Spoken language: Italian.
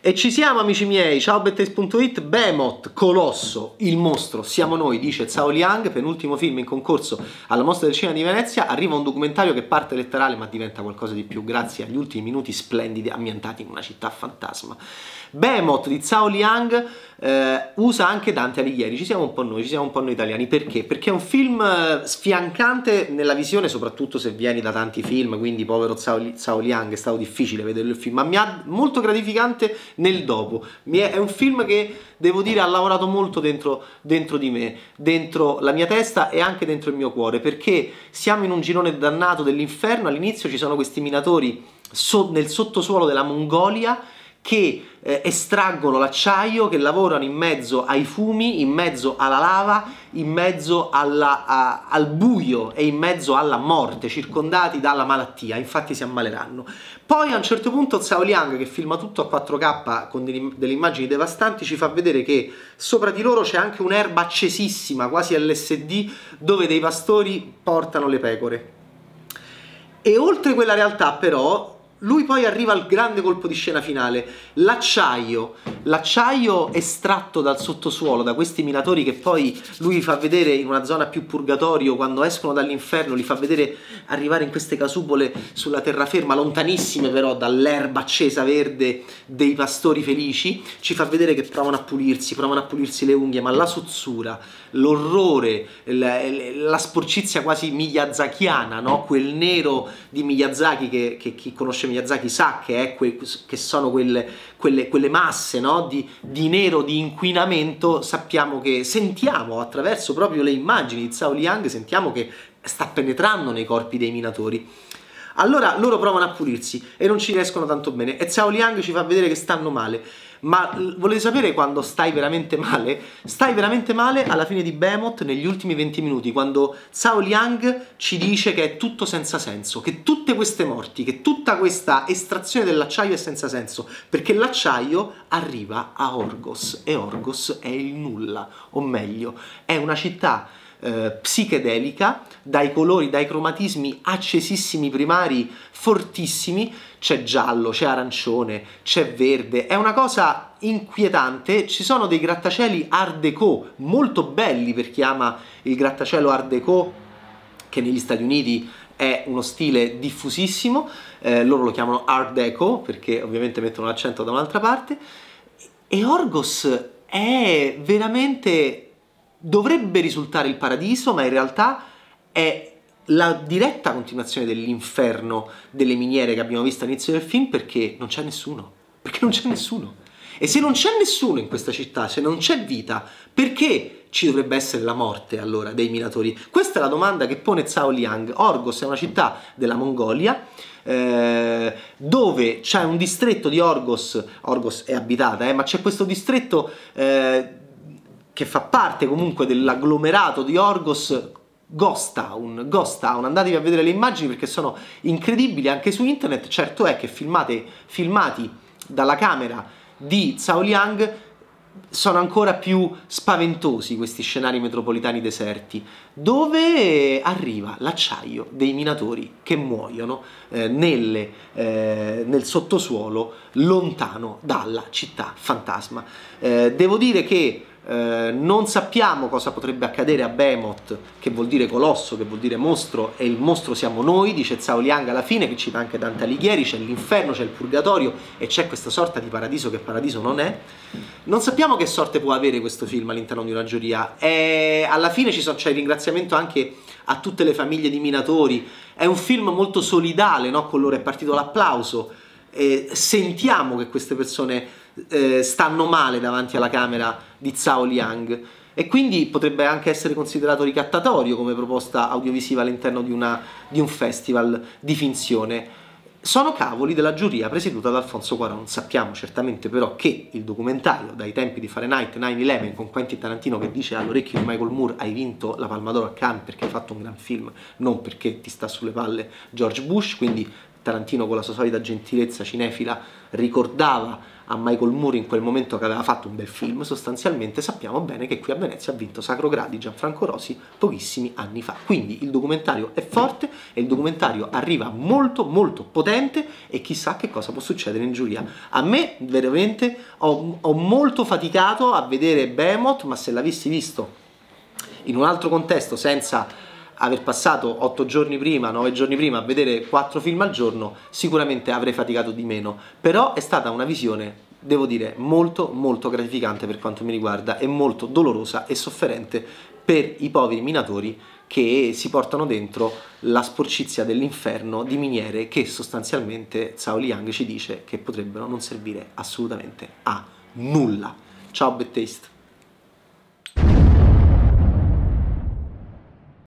E ci siamo amici miei, ciao Bettes.it, Behemoth, Colosso, il mostro, siamo noi, dice Zhao Liang, penultimo film in concorso alla Mostra del Cinema di Venezia, arriva un documentario che parte letterale ma diventa qualcosa di più grazie agli ultimi minuti splendidi ambientati in una città fantasma. Behemoth di Zhao Liang eh, usa anche Dante Alighieri, ci siamo un po' noi, ci siamo un po' noi italiani, perché? Perché è un film eh, sfiancante nella visione, soprattutto se vieni da tanti film, quindi povero Zhao, Zhao Liang, è stato difficile vedere il film, ma mi ha molto gratificante nel dopo, è, un film che devo dire ha lavorato molto dentro, dentro di me, dentro la mia testa e anche dentro il mio cuore, perché siamo in un girone dannato dell'inferno, all'inizio ci sono questi minatori nel sottosuolo della Mongolia, che eh, estraggono l'acciaio, che lavorano in mezzo ai fumi, in mezzo alla lava, in mezzo alla, a, al buio e in mezzo alla morte, circondati dalla malattia, infatti si ammaleranno. Poi a un certo punto Zhao Liang, che filma tutto a 4K con delle, delle immagini devastanti, ci fa vedere che sopra di loro c'è anche un'erba accesissima, quasi LSD, dove dei pastori portano le pecore. E oltre quella realtà però lui poi arriva al grande colpo di scena finale, l'acciaio, l'acciaio estratto dal sottosuolo da questi minatori che poi lui fa vedere in una zona più purgatorio, quando escono dall'inferno li fa vedere arrivare in queste casupole sulla terraferma, lontanissime però dall'erba accesa verde dei pastori felici, ci fa vedere che provano a pulirsi, provano a pulirsi le unghie, ma la suzzura, l'orrore, la, la sporcizia quasi miyazakiana, no? quel nero di Miyazaki che, che chi conosce Miyazaki sa che, que, che sono quelle, quelle, quelle masse no? di, di, nero, di inquinamento, sappiamo che sentiamo attraverso proprio le immagini di Zhao Liang, sentiamo che sta penetrando nei corpi dei minatori. Allora loro provano a pulirsi e non ci riescono tanto bene e Zhao Liang ci fa vedere che stanno male ma volete sapere quando stai veramente male? Stai veramente male alla fine di Behemoth negli ultimi 20 minuti, quando Zhao Liang ci dice che è tutto senza senso, che tutte queste morti, che tutta questa estrazione dell'acciaio è senza senso, perché l'acciaio arriva a Orgos e Orgos è il nulla, o meglio, è una città eh, psichedelica, dai colori, dai cromatismi accesissimi primari, fortissimi, c'è giallo, c'è arancione, c'è verde, è una cosa inquietante, ci sono dei grattacieli art déco molto belli per chi ama il grattacielo art déco che negli Stati Uniti è uno stile diffusissimo, eh, loro lo chiamano art deco perché ovviamente mettono l'accento da un'altra parte e Orgos è veramente dovrebbe risultare il paradiso, ma in realtà è la diretta continuazione dell'inferno delle miniere che abbiamo visto all'inizio del film perché non c'è nessuno. Perché non c'è nessuno. E se non c'è nessuno in questa città, se non c'è vita, perché ci dovrebbe essere la morte allora dei minatori? Questa è la domanda che pone Zhao Liang. Orgos è una città della Mongolia eh, dove c'è un distretto di Orgos, Orgos è abitata, eh, ma c'è questo distretto eh, che fa parte comunque dell'agglomerato di Orgos Ghost Town, Ghost Town, andatevi a vedere le immagini perché sono incredibili anche su internet, certo è che filmate, filmati dalla camera di Zhao Liang sono ancora più spaventosi questi scenari metropolitani deserti, dove arriva l'acciaio dei minatori che muoiono eh, nelle, eh, nel sottosuolo lontano dalla città fantasma. Eh, devo dire che eh, non sappiamo cosa potrebbe accadere a Behemoth, che vuol dire colosso, che vuol dire mostro, e il mostro siamo noi, dice Zhao Liang alla fine, che cita anche Dante Alighieri, c'è l'inferno, c'è il purgatorio e c'è questa sorta di paradiso che paradiso non è. Non sappiamo che sorte può avere questo film all'interno di una giuria, e alla fine c'è il ringraziamento anche a tutte le famiglie di minatori, è un film molto solidale, no? con loro è partito l'applauso, e sentiamo che queste persone eh, stanno male davanti alla camera di Zhao Liang e quindi potrebbe anche essere considerato ricattatorio come proposta audiovisiva all'interno di, di un festival di finzione sono cavoli della giuria presieduta da Alfonso Cuaron. Sappiamo certamente però che il documentario dai tempi di Fahrenheit 9-11 con Quentin Tarantino che dice all'orecchio di Michael Moore hai vinto la Palma d'Oro a Cannes perché hai fatto un gran film, non perché ti sta sulle palle George Bush, quindi Tarantino con la sua solita gentilezza cinefila ricordava a Michael Moore in quel momento che aveva fatto un bel film, sostanzialmente sappiamo bene che qui a Venezia ha vinto Sacro Gradi Gianfranco Rosi pochissimi anni fa. Quindi il documentario è forte e il documentario arriva molto molto potente e chissà che cosa può succedere in giuria. A me veramente ho, ho molto faticato a vedere Behemoth, ma se l'avessi visto in un altro contesto senza aver passato 8 giorni prima, 9 giorni prima a vedere 4 film al giorno, sicuramente avrei faticato di meno. Però è stata una visione, devo dire, molto molto gratificante per quanto mi riguarda e molto dolorosa e sofferente per i poveri minatori che si portano dentro la sporcizia dell'inferno di miniere che sostanzialmente Zhao Liang ci dice che potrebbero non servire assolutamente a nulla. Ciao Bad!